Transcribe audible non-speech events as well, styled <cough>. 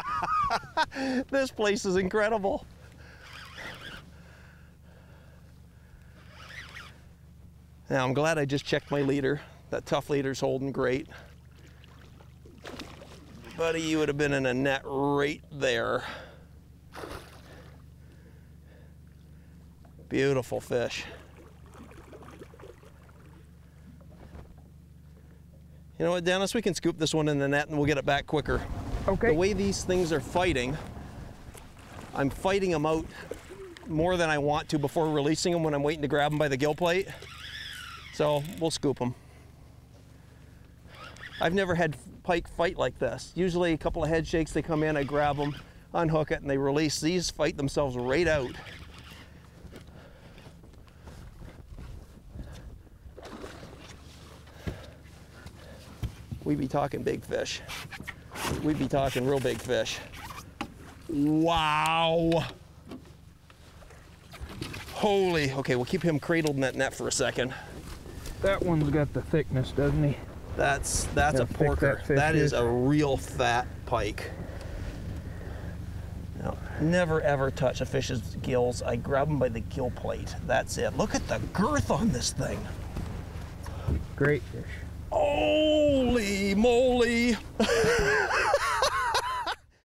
<laughs> this place is incredible. Now I'm glad I just checked my leader. That tough leader's holding great. Buddy, you would have been in a net right there. Beautiful fish. You know what, Dennis? We can scoop this one in the net and we'll get it back quicker. Okay. The way these things are fighting, I'm fighting them out more than I want to before releasing them when I'm waiting to grab them by the gill plate. So we'll scoop them. I've never had pike fight like this. Usually a couple of head shakes, they come in, I grab them, unhook it, and they release. These fight themselves right out. We'd be talking big fish. We'd be talking real big fish. Wow. Holy, okay, we'll keep him cradled in that net for a second. That one's got the thickness, doesn't he? That's that's a porker. that that is a real fat pike. Now, never ever touch a fish's gills. I grab them by the gill plate. That's it. Look at the girth on this thing. Great fish. Holy moly! <laughs>